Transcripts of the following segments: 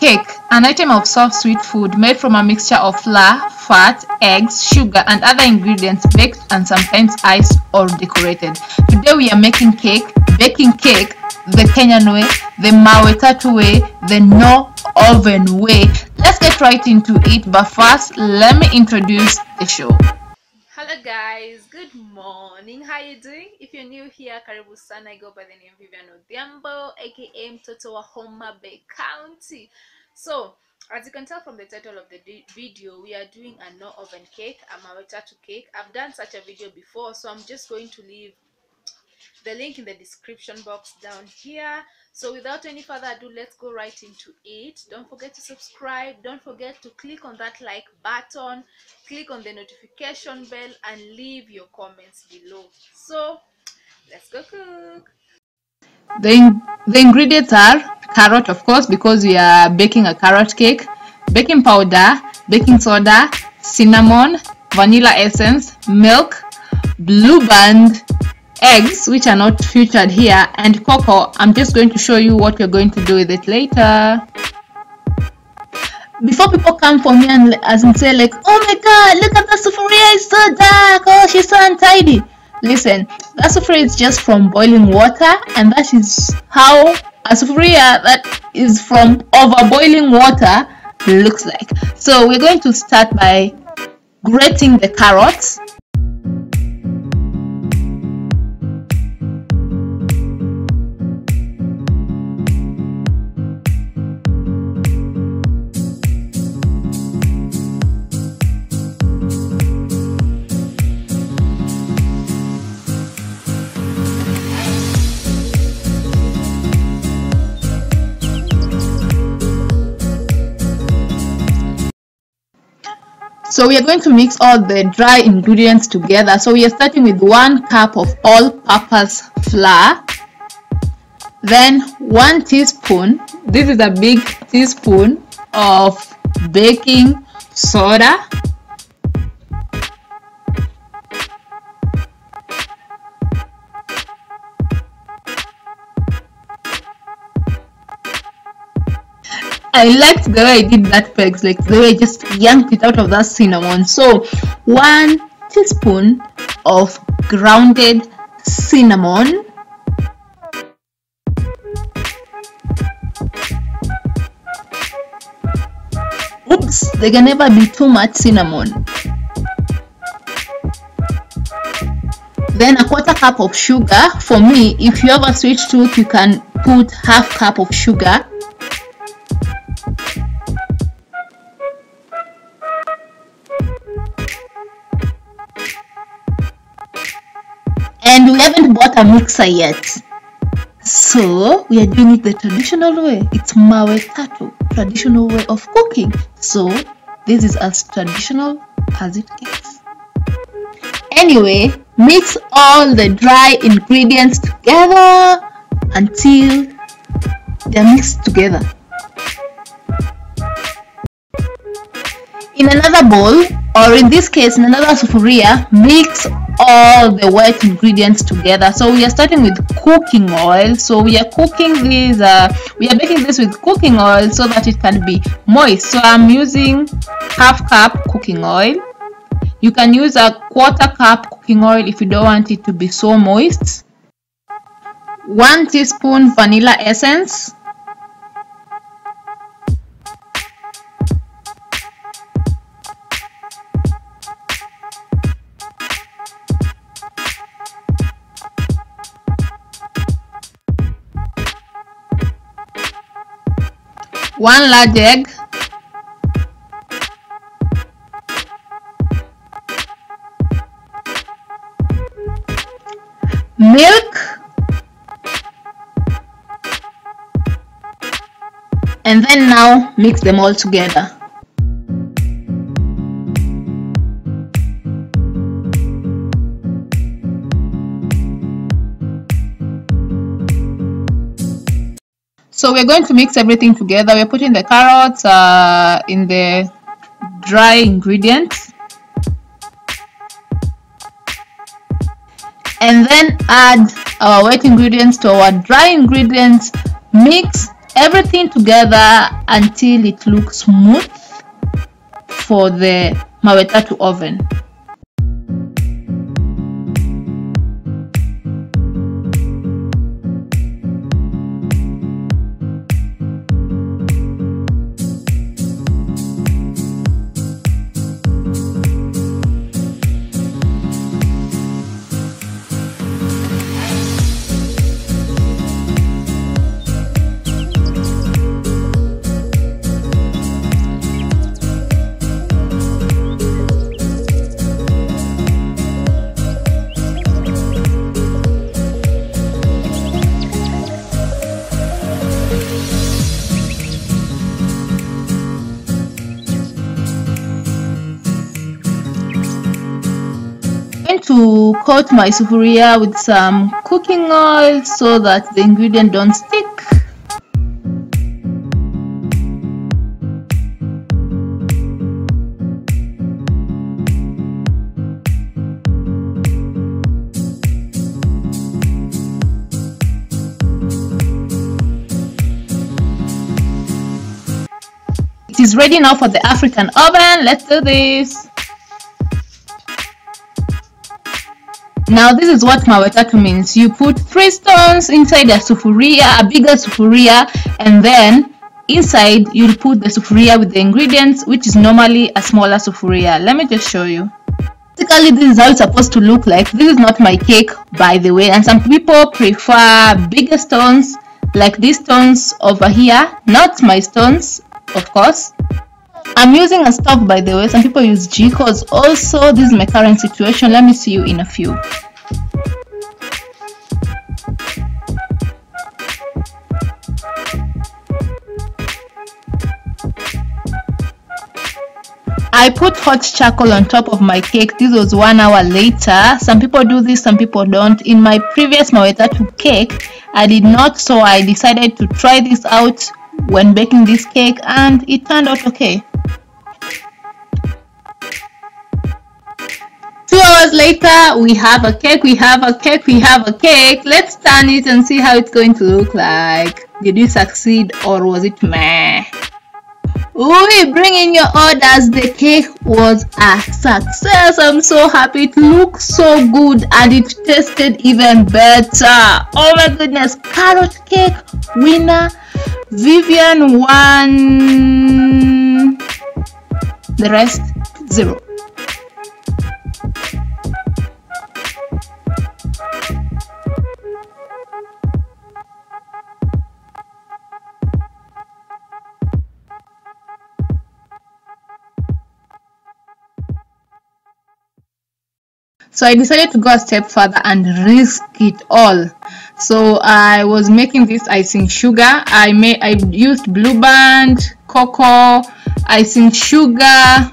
Cake, an item of soft sweet food made from a mixture of flour, fat, eggs, sugar and other ingredients baked and sometimes iced or decorated. Today we are making cake, baking cake the Kenyan way, the Mawe Tatu way, the no oven way. Let's get right into it but first let me introduce the show. Guys, good morning. How you doing? If you're new here, karibu sana. I go by the name Vivian Odhiambo, aka Mtoto wa Homa Bay County. So, as you can tell from the title of the video, we are doing a no oven cake, a mawe tatu cake. I've done such a video before, so I'm just going to leave the link in the description box down here. So without any further ado let's go right into it. Don't forget to subscribe. Don't forget to click on that like button. Click on the notification bell and leave your comments below. So let's go cook. The, in- the ingredients are carrot, of course, because we are baking a carrot cake, baking powder, baking soda, cinnamon, vanilla essence, milk, blue band, eggs, which are not featured here, and cocoa. I'm just going to show you what we're going to do with it later. Before people come for me and as and say like, oh my god, look at the sufuria, it's so dark, oh she's so untidy. Listen, that sufuria is just from boiling water, and that is how a sufuria uh, that is from over boiling water looks like. So we're going to start by grating the carrots. So we are going to mix all the dry ingredients together. So we are starting with one cup of all-purpose flour, then one teaspoon. This is a big teaspoon of baking soda. I liked the way I did that pegs, like the way I just yanked it out of that cinnamon. So, one teaspoon of grounded cinnamon. Oops, there can never be too much cinnamon. Then a quarter cup of sugar. For me, if you have a sweet tooth, you can put half cup of sugar haven't bought a mixer yet. So we are doing it the traditional way. It's mawe tatu traditional way of cooking. So this is as traditional as it gets. Anyway mix all the dry ingredients together until they're mixed together. In another bowl or in this case in another sufuria mix all the wet ingredients together. So we are starting with cooking oil. So we are cooking this uh, we are baking this with cooking oil so that it can be moist. So i'm using half cup cooking oil. You can use a quarter cup cooking oil if you don't want it to be so moist. One teaspoon vanilla essence one large egg. Milk. And then now mix them all together so we're going to mix everything together. We're putting the carrots uh, in the dry ingredients. And then add our wet ingredients to our dry ingredients. Mix everything together until it looks smooth for the mawetatu oven to coat my sufuria with some cooking oil so that the ingredient don't stick It is ready now for the African oven. Let's do this. Now this is what mawetatu means. You put three stones inside a sufuria, a bigger sufuria, and then inside you'll put the sufuria with the ingredients, which is normally a smaller sufuria. Let me just show you. Basically, this is how it's supposed to look like. This is not my cake, by the way, and some people prefer bigger stones like these stones over here, not my stones, of course. I'm using a stove by the way. Some people use Jikos. Also, this is my current situation. Let me see you in a few. I put hot charcoal on top of my cake. This was one hour later. Some people do this, some people don't. In my previous Mawetatu cake, I did not, so I decided to try this out when baking this cake and it turned out okay. Two hours later, we have a cake, we have a cake, we have a cake. Let's turn it and see how it's going to look like. Did you succeed or was it meh? We bring in your orders. The cake was a success. I'm so happy. It looked so good and it tasted even better. Oh my goodness. Carrot cake winner. Vivian won. The rest zero. So i decided to go a step further and risk it all. So i was making this icing sugar. I made i used blue band cocoa icing sugar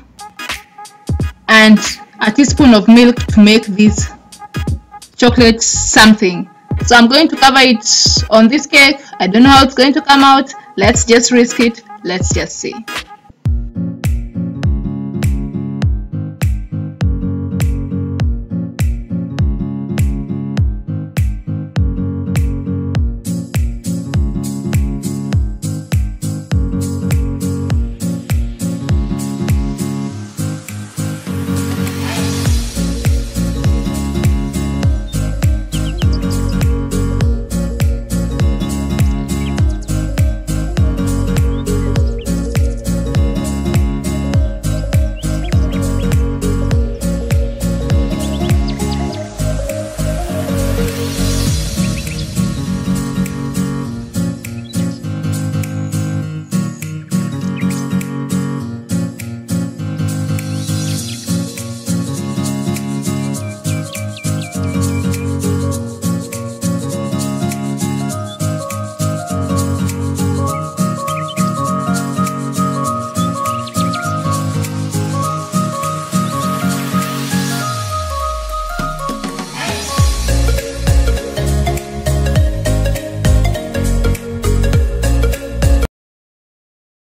and a teaspoon of milk to make this chocolate something. So i'm going to cover it on this cake. I don't know how it's going to come out. Let's just risk it. Let's just see